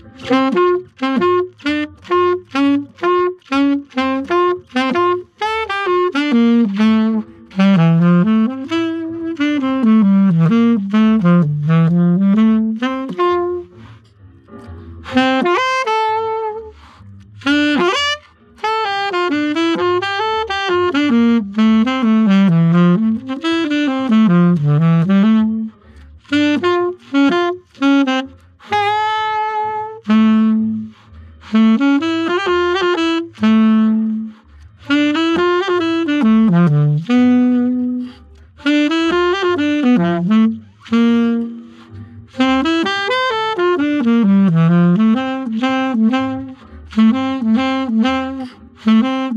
Hmm. Mm-hmm.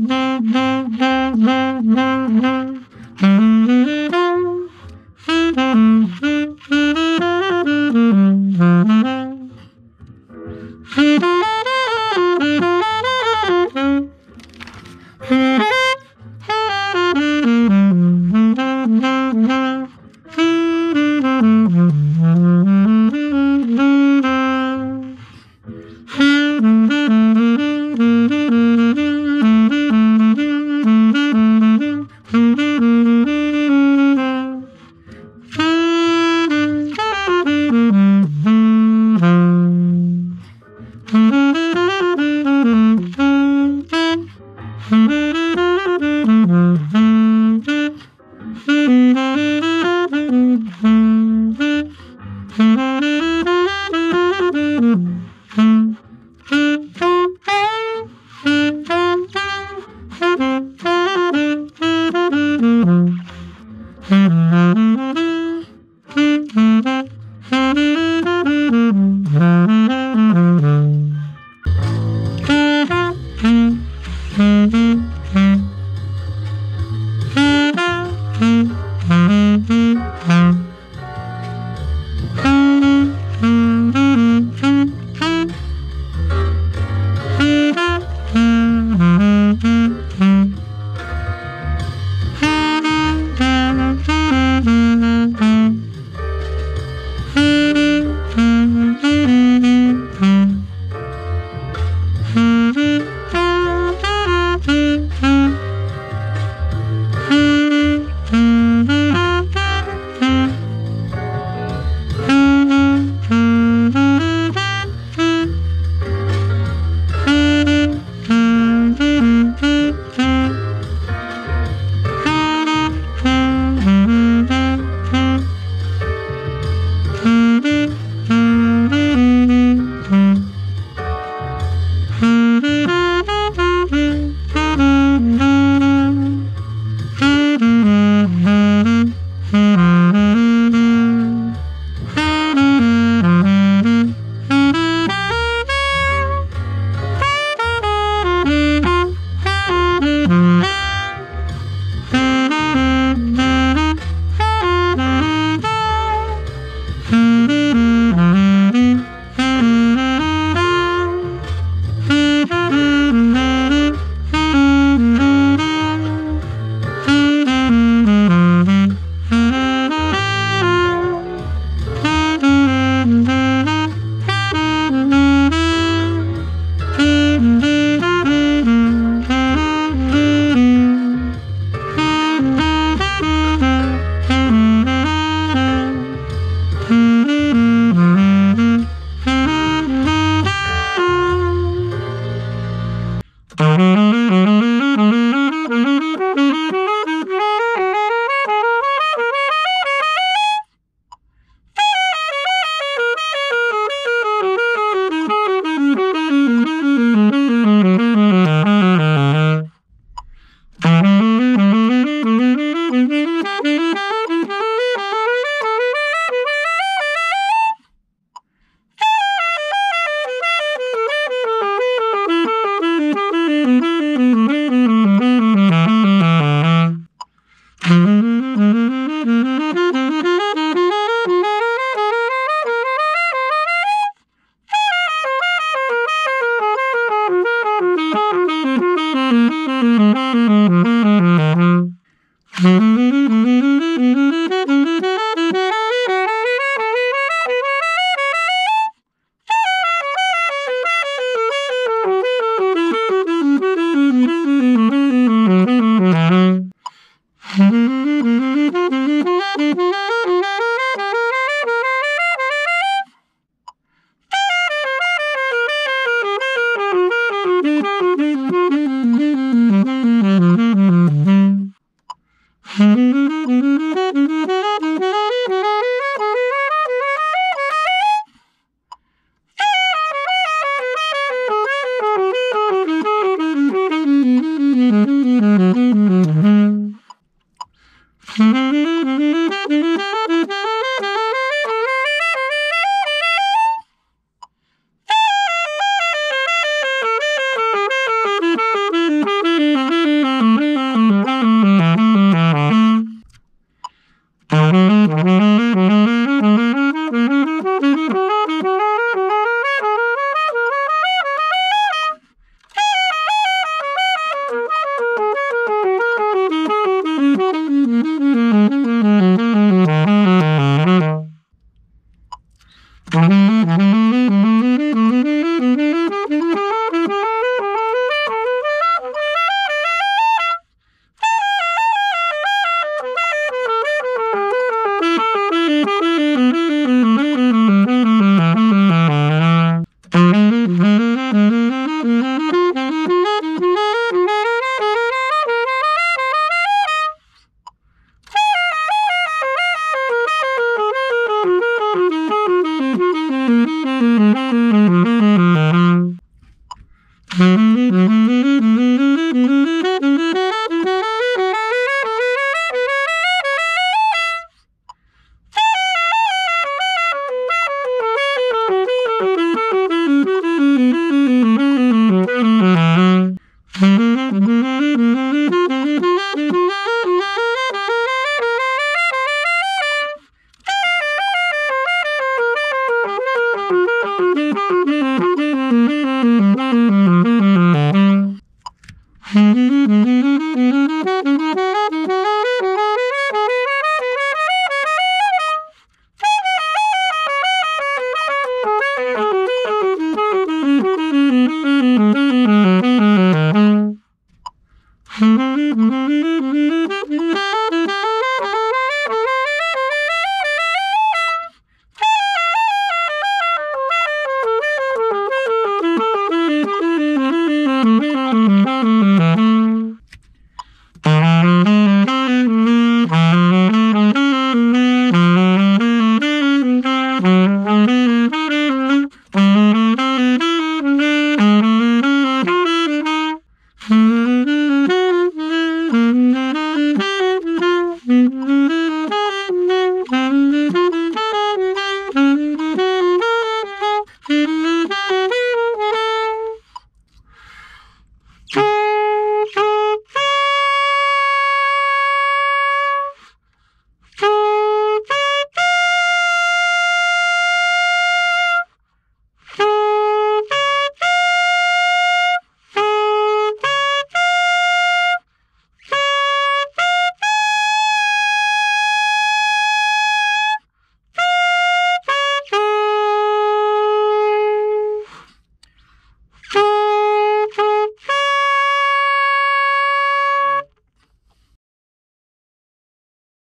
Música